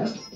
gracias.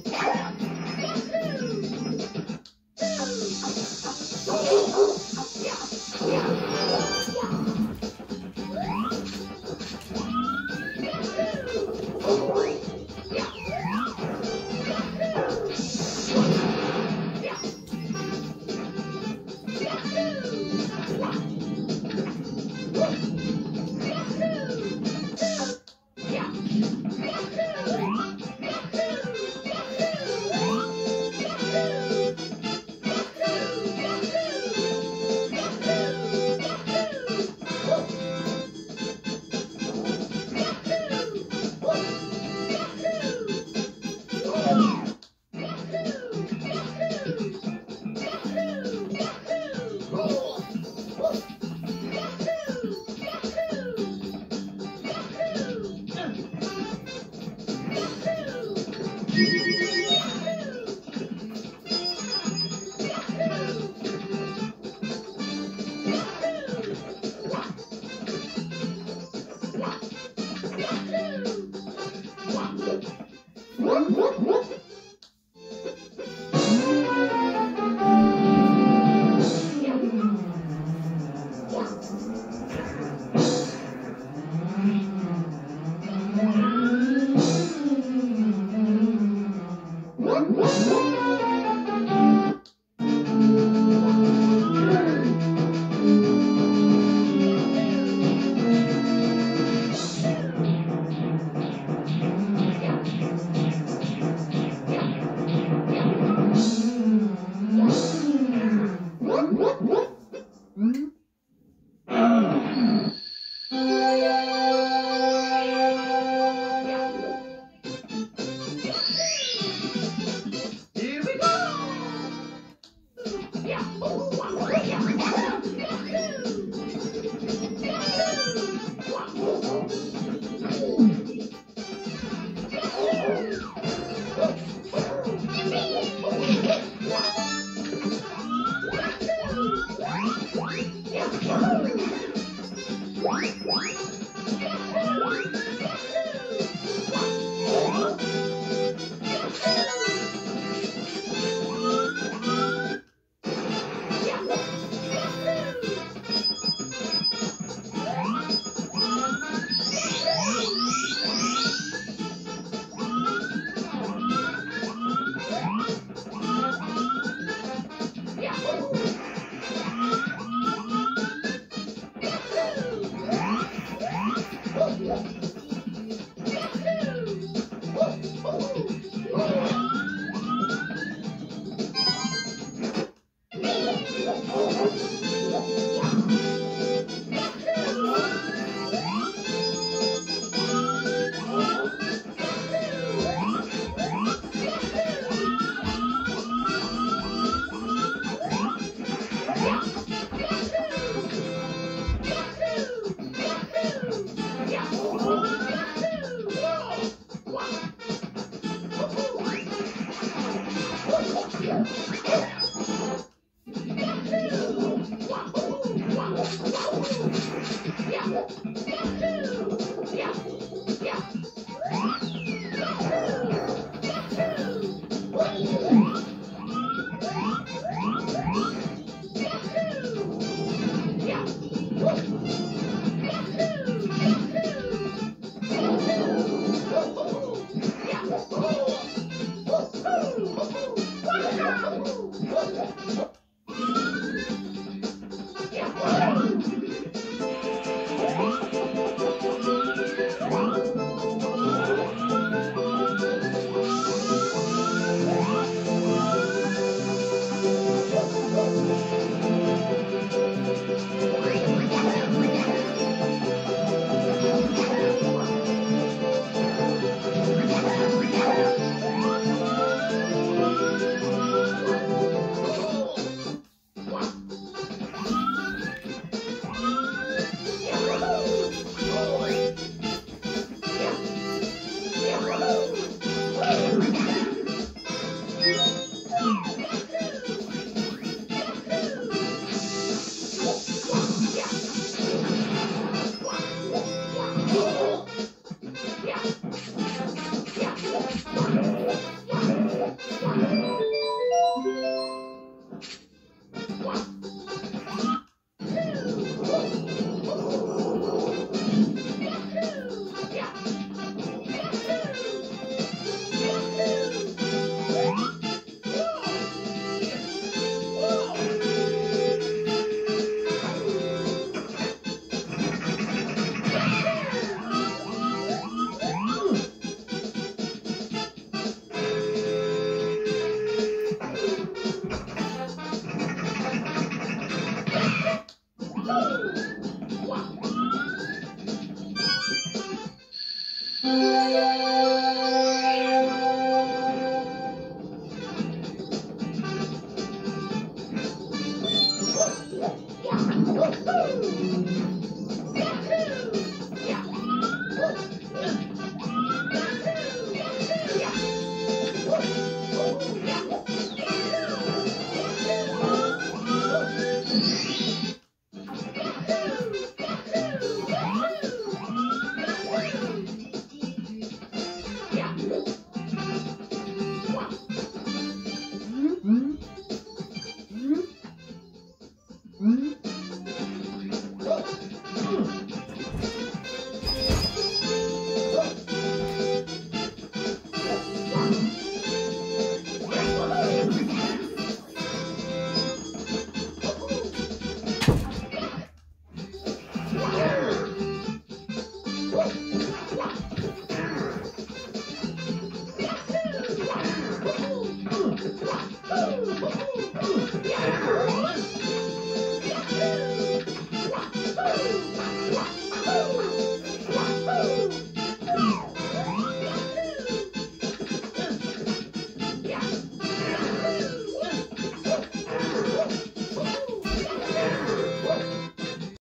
Woohoo!